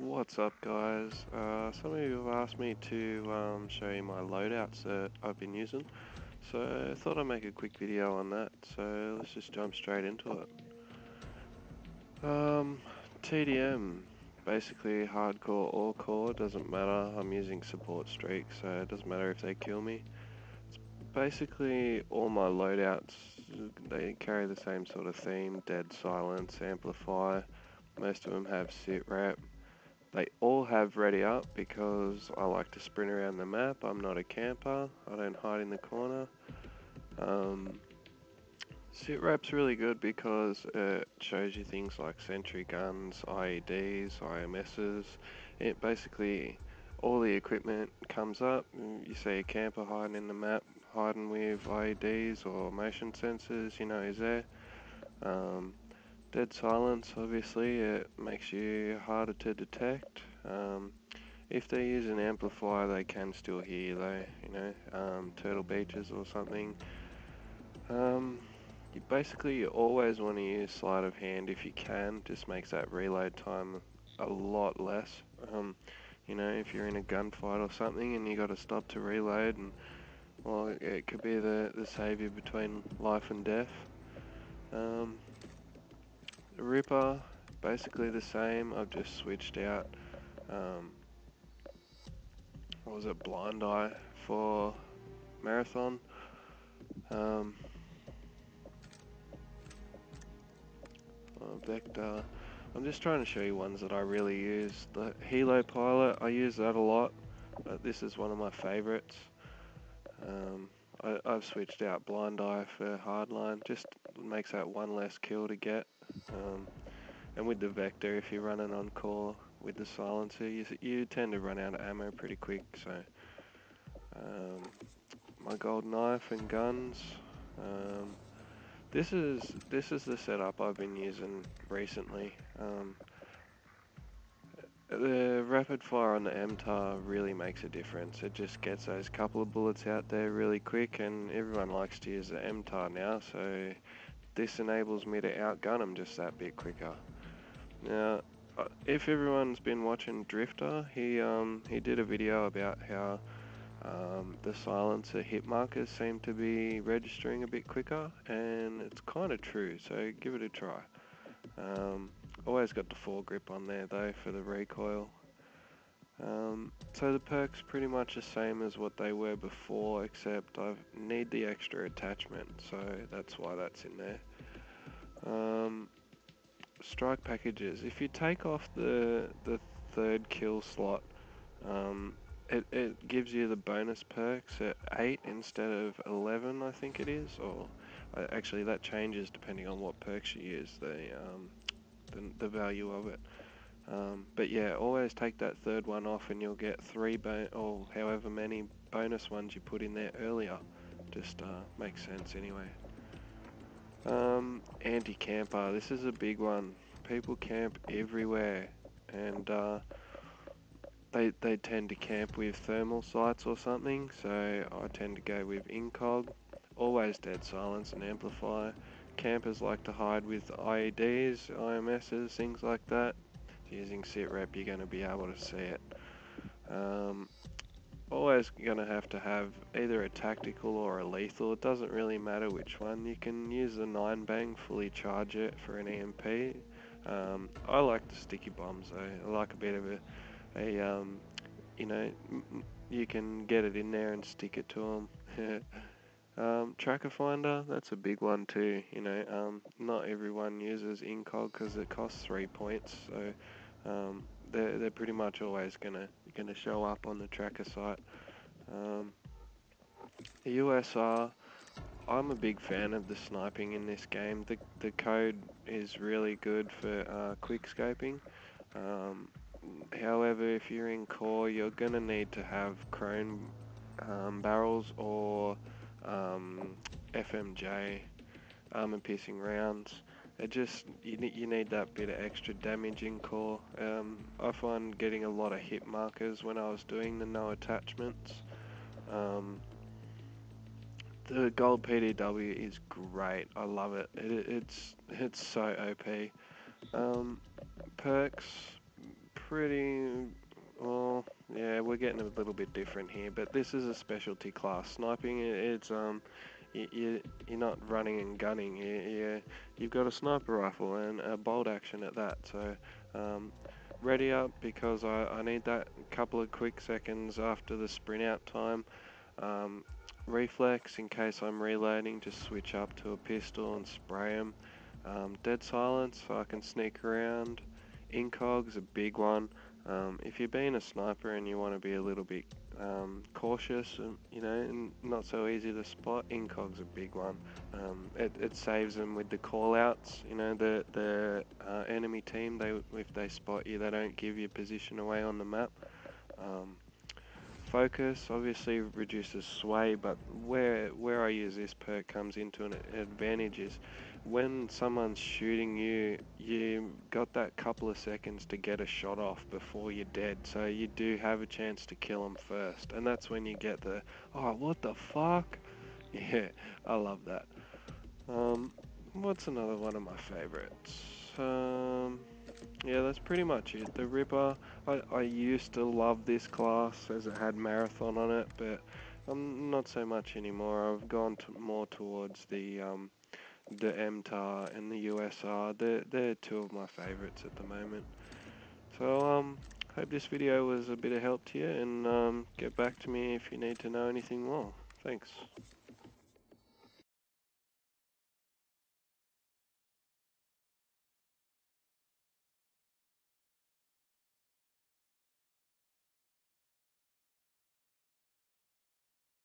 What's up guys? Uh, some of you have asked me to um, show you my loadouts that I've been using. So I thought I'd make a quick video on that. So let's just jump straight into it. Um, TDM, basically hardcore or core, doesn't matter. I'm using support streak, so it doesn't matter if they kill me. It's basically all my loadouts, they carry the same sort of theme, dead silence, amplify. Most of them have sit rep. They all have ready up because I like to sprint around the map. I'm not a camper. I don't hide in the corner. Um, sit rep's really good because it shows you things like sentry guns, IEDs, IMSs. It basically all the equipment comes up. You see a camper hiding in the map, hiding with IEDs or motion sensors. You know is there. Um, Dead silence, obviously, it makes you harder to detect. Um, if they use an amplifier, they can still hear you though, you know, um, Turtle Beaches or something. Um, you basically, you always want to use sleight of hand if you can, just makes that reload time a lot less. Um, you know, if you're in a gunfight or something and you got to stop to reload and, well, it could be the, the savior between life and death. Um, Ripper, basically the same. I've just switched out, um, what was it, Blind Eye for Marathon. Um, Vector. I'm just trying to show you ones that I really use. The Helo Pilot, I use that a lot, but this is one of my favorites. Um, I, have switched out Blind Eye for Hardline, just makes that one less kill to get. Um, and with the Vector, if you're running on core with the silencer, you, you tend to run out of ammo pretty quick. So um, my gold knife and guns. Um, this is this is the setup I've been using recently. Um, the rapid fire on the MTAR really makes a difference. It just gets those couple of bullets out there really quick, and everyone likes to use the MTAR now, so this enables me to outgun them just that bit quicker. Now, uh, if everyone's been watching Drift0r, he um, he did a video about how um, the silencer hit markers seem to be registering a bit quicker, and it's kind of true, so give it a try. Um, always got the foregrip on there though for the recoil. Um, so the perks pretty much the same as what they were before, except I need the extra attachment, so that's why that's in there. Um, strike packages. If you take off the the third kill slot, um, it, it gives you the bonus perks at 8 instead of 11, I think it is. Or uh, actually, that changes depending on what perks you use, the, um, the, the, value of it. Um, but yeah, always take that third one off and you'll get three, bon or however many bonus ones you put in there earlier. Just uh, makes sense anyway. Um, anti-camper, this is a big one. People camp everywhere and uh, they, they tend to camp with thermal sights or something, so I tend to go with incog. Always dead silence and amplify. Campers like to hide with IEDs, IMSs, things like that. Using sit rep you're going to be able to see it. Um, always going to have to have either a tactical or a lethal. It doesn't really matter which one. You can use the 9 bang, fully charge it for an EMP. Um, I like the sticky bombs though. I like a bit of a, a um, you know, you can get it in there and stick it to them. um, tracker finder, that's a big one too. You know, um, not everyone uses incog because it costs three points. So um, they're, they're pretty much always gonna gonna show up on the tracker sight. Um, the USR, I'm a big fan of the sniping in this game. The the code is really good for uh, quick scoping. Um, however, if you're in core, you're gonna need to have chrome um, barrels or um, FMJ armor piercing rounds. It just you need you need that bit of extra damage in core. Um, I find getting a lot of hit markers when I was doing the no attachments. Um, the gold PDW is great. I love it. it it's it's so OP. Um, perks pretty, well, yeah, we're getting a little bit different here, but this is a specialty class. Sniping, it's, um, you, you're not running and gunning, you, you've got a sniper rifle and a bolt action at that, so, um, ready up because I, I need that couple of quick seconds after the sprint out time. Um, reflex in case I'm reloading, just switch up to a pistol and spray them. Um, dead silence so I can sneak around. Incog's a big one. Um, if you're being a sniper and you want to be a little bit um, cautious and you know and not so easy to spot, Incog's a big one. Um, it, it saves them with the callouts. You know the the uh, enemy team they if they spot you they don't give your position away on the map. Um, focus obviously reduces sway, but where where I use this perk comes into an advantage is when someone's shooting you, you got that couple of seconds to get a shot off before you're dead, so you do have a chance to kill them first, and that's when you get the oh what the fuck, yeah, I love that. Um, what's another one of my favorites? Um. Yeah, that's pretty much it. The Ripper, I, I used to love this class as it had Marathon on it, but I'm not so much anymore. I've gone to more towards the um, the MTAR and the USR. They're, they're two of my favorites at the moment. So, um, hope this video was a bit of help to you, and um, get back to me if you need to know anything more. Thanks.